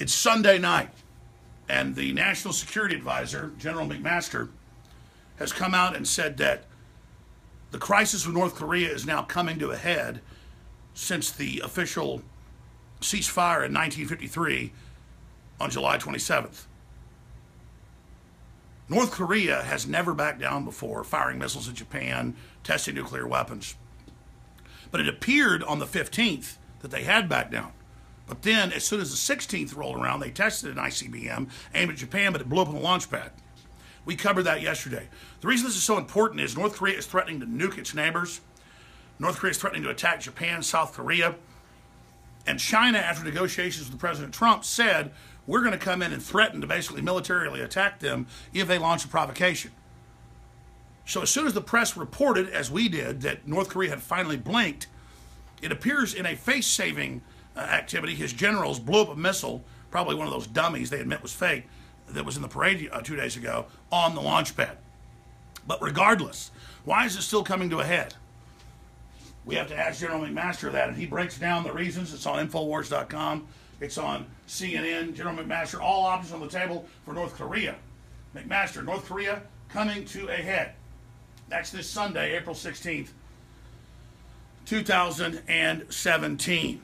It's Sunday night, and the National Security Advisor, General McMaster, has come out and said that the crisis with North Korea is now coming to a head since the official ceasefire in 1953 on July 27th. North Korea has never backed down before, firing missiles at Japan, testing nuclear weapons. But it appeared on the 15th that they had backed down. But then, as soon as the 16th rolled around, they tested an ICBM aimed at Japan, but it blew up on the launch pad. We covered that yesterday. The reason this is so important is North Korea is threatening to nuke its neighbors. North Korea is threatening to attack Japan, South Korea. And China, after negotiations with President Trump, said, we're going to come in and threaten to basically militarily attack them if they launch a provocation. So as soon as the press reported, as we did, that North Korea had finally blinked, it appears in a face-saving activity, his generals blew up a missile, probably one of those dummies they admit was fake, that was in the parade uh, two days ago, on the launch pad. But regardless, why is it still coming to a head? We have to ask General McMaster that, and he breaks down the reasons. It's on Infowars.com. It's on CNN. General McMaster, all options on the table for North Korea. McMaster, North Korea coming to a head. That's this Sunday, April 16th, 2017.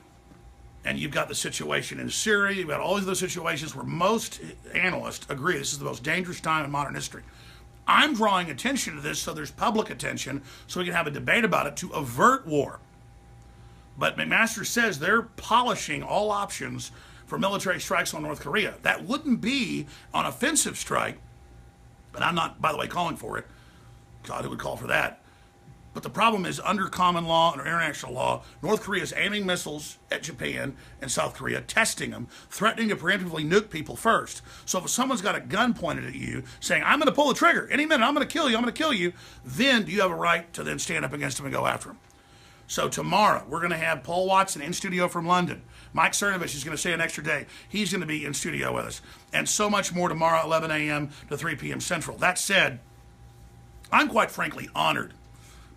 And you've got the situation in Syria. You've got all these other situations where most analysts agree this is the most dangerous time in modern history. I'm drawing attention to this so there's public attention so we can have a debate about it to avert war. But McMaster says they're polishing all options for military strikes on North Korea. That wouldn't be an offensive strike, but I'm not, by the way, calling for it. God, who would call for that? But the problem is, under common law and international law, North Korea is aiming missiles at Japan and South Korea, testing them, threatening to preemptively nuke people first. So if someone's got a gun pointed at you, saying, I'm going to pull the trigger any minute, I'm going to kill you, I'm going to kill you, then do you have a right to then stand up against them and go after them? So tomorrow, we're going to have Paul Watson in studio from London. Mike Cernovich is going to stay an extra day. He's going to be in studio with us. And so much more tomorrow, 11 a.m. to 3 p.m. Central. That said, I'm quite frankly honored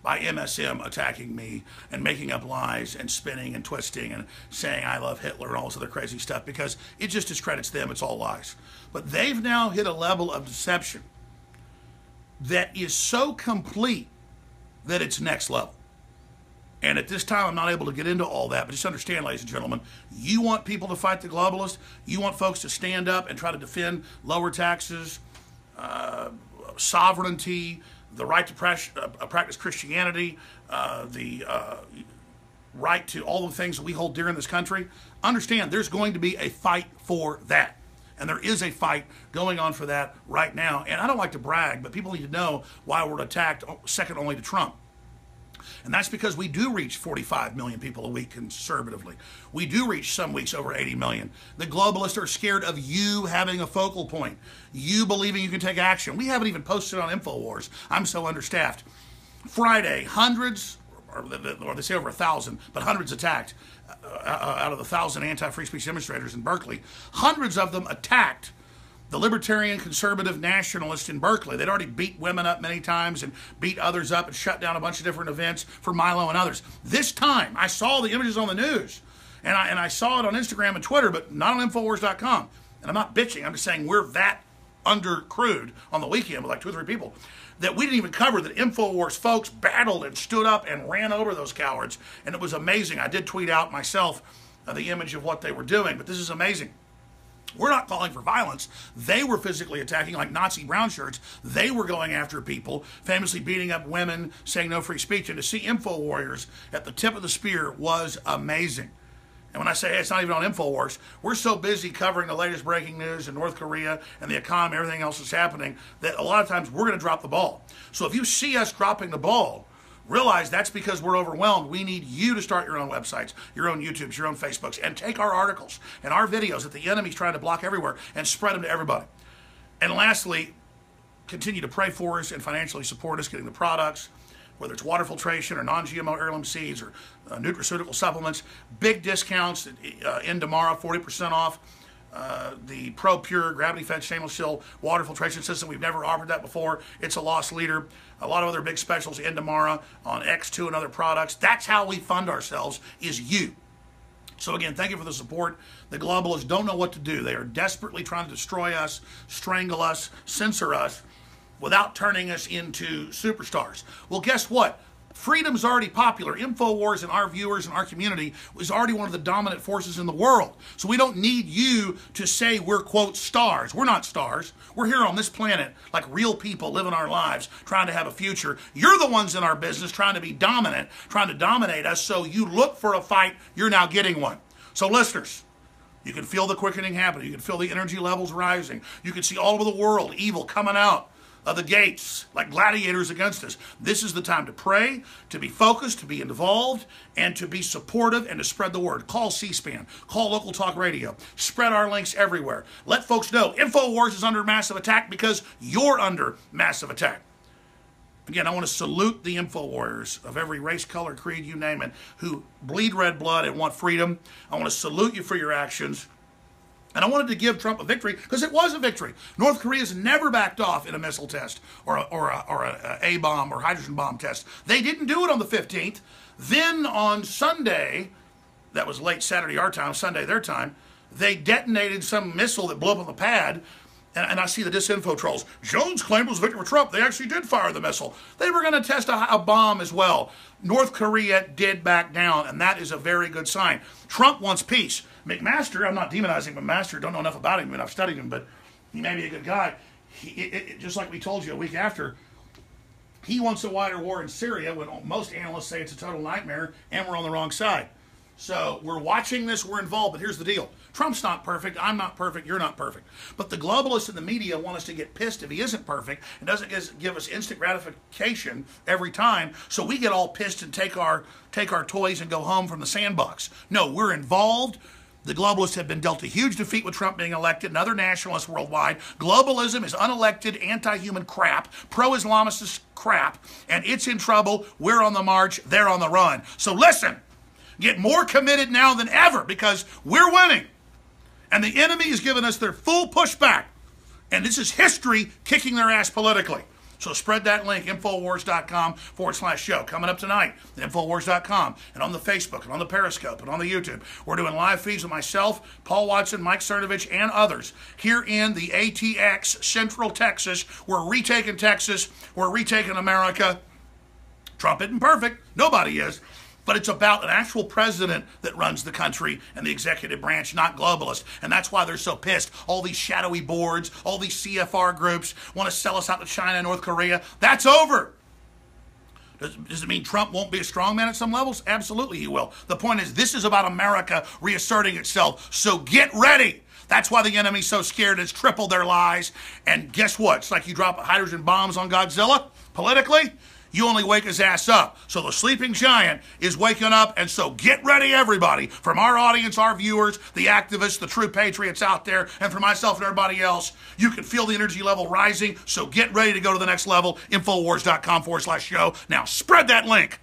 by MSM attacking me and making up lies and spinning and twisting and saying I love Hitler and all this other crazy stuff because it just discredits them. It's all lies. But they've now hit a level of deception that is so complete that it's next level. And at this time, I'm not able to get into all that, but just understand, ladies and gentlemen, you want people to fight the globalists. You want folks to stand up and try to defend lower taxes, uh, sovereignty, the right to uh, practice Christianity, uh, the uh, right to all the things that we hold dear in this country, understand there's going to be a fight for that. And there is a fight going on for that right now. And I don't like to brag, but people need to know why we're attacked second only to Trump. And that's because we do reach 45 million people a week conservatively. We do reach some weeks over 80 million. The globalists are scared of you having a focal point, you believing you can take action. We haven't even posted on InfoWars. I'm so understaffed. Friday, hundreds, or, they say over a thousand, but hundreds attacked uh, uh, out of the thousand anti free speech demonstrators in Berkeley. Hundreds of them attacked the libertarian conservative nationalist in Berkeley. They'd already beat women up many times and beat others up and shut down a bunch of different events for Milo and others. This time, I saw the images on the news and I, and I saw it on Instagram and Twitter, but not on Infowars.com. And I'm not bitching, I'm just saying we're that undercrewed on the weekend with like two or three people that we didn't even cover that InfoWars folks battled and stood up and ran over those cowards. And it was amazing. I did tweet out myself uh, the image of what they were doing, but this is amazing. We're not calling for violence. They were physically attacking like Nazi brown shirts. They were going after people, famously beating up women, saying no free speech. And to see Info Warriors at the tip of the spear was amazing. And when I say hey, it's not even on InfoWars, we're so busy covering the latest breaking news in North Korea and the economy, everything else that's happening, that a lot of times we're going to drop the ball. So if you see us dropping the ball, Realize that's because we're overwhelmed. We need you to start your own websites, your own YouTubes, your own Facebooks, and take our articles and our videos that the enemy's trying to block everywhere and spread them to everybody. And lastly, continue to pray for us and financially support us getting the products, whether it's water filtration or non-GMO heirloom seeds or uh, nutraceutical supplements. Big discounts uh, in tomorrow, 40% off. Uh, the Pro Pure gravity fed stainless steel water filtration system. We've never offered that before. It's a loss leader. A lot of other big specials in tomorrow on X2 and other products. That's how we fund ourselves is you. So, again, thank you for the support. The globalists don't know what to do. They are desperately trying to destroy us, strangle us, censor us without turning us into superstars. Well, guess what? Freedom's already popular. InfoWars and our viewers and our community is already one of the dominant forces in the world. So we don't need you to say we're, quote, stars. We're not stars. We're here on this planet like real people living our lives, trying to have a future. You're the ones in our business trying to be dominant, trying to dominate us. So you look for a fight, you're now getting one. So, listeners, you can feel the quickening happening. You can feel the energy levels rising. You can see all over the world evil coming out of the gates like gladiators against us. This is the time to pray, to be focused, to be involved, and to be supportive and to spread the word. Call C SPAN, call local talk radio, spread our links everywhere. Let folks know InfoWars is under massive attack because you're under massive attack. Again, I want to salute the info warriors of every race, color, creed, you name it, who bleed red blood and want freedom. I want to salute you for your actions. And I wanted to give Trump a victory because it was a victory. North Korea's never backed off in a missile test or a, or a, or a, a bomb or hydrogen bomb test. They didn't do it on the 15th. Then on Sunday, that was late Saturday our time, Sunday their time, they detonated some missile that blew up on the pad. And, and I see the disinfo trolls. Jones claimed it was victory for Trump. They actually did fire the missile. They were going to test a, a bomb as well. North Korea did back down, and that is a very good sign. Trump wants peace. McMaster, I'm not demonizing McMaster, don't know enough about him, and I've studied him, but he may be a good guy. He, it, it, just like we told you a week after, he wants a wider war in Syria when most analysts say it's a total nightmare and we're on the wrong side. So we're watching this, we're involved, but here's the deal. Trump's not perfect, I'm not perfect, you're not perfect. But the globalists and the media want us to get pissed if he isn't perfect and doesn't give us instant gratification every time, so we get all pissed and take our take our toys and go home from the sandbox. No, we're involved. The globalists have been dealt a huge defeat with Trump being elected and other nationalists worldwide. Globalism is unelected, anti human crap, pro Islamist crap, and it's in trouble. We're on the march, they're on the run. So listen, get more committed now than ever because we're winning. And the enemy is giving us their full pushback. And this is history kicking their ass politically. So spread that link, Infowars.com forward slash show. Coming up tonight Infowars.com and on the Facebook and on the Periscope and on the YouTube. We're doing live feeds with myself, Paul Watson, Mike Cernovich, and others here in the ATX Central Texas. We're retaking Texas. We're retaking America. Trump isn't perfect. Nobody is but it's about an actual president that runs the country and the executive branch, not globalists. And that's why they're so pissed. All these shadowy boards, all these CFR groups want to sell us out to China and North Korea. That's over. Does, does, it mean Trump won't be a strongman at some levels? Absolutely, he will. The point is, this is about America reasserting itself. So get ready. That's why the enemy's so scared. It's tripled their lies. And guess what? It's like you drop hydrogen bombs on Godzilla politically you only wake his ass up. So the sleeping giant is waking up, and so get ready, everybody, from our audience, our viewers, the activists, the true patriots out there, and for myself and everybody else. You can feel the energy level rising, so get ready to go to the next level. Infowars.com forward slash show. Now spread that link.